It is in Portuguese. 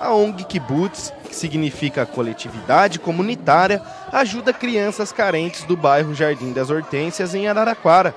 A ONG Kibbutz, que significa coletividade comunitária, ajuda crianças carentes do bairro Jardim das Hortênsias, em Araraquara.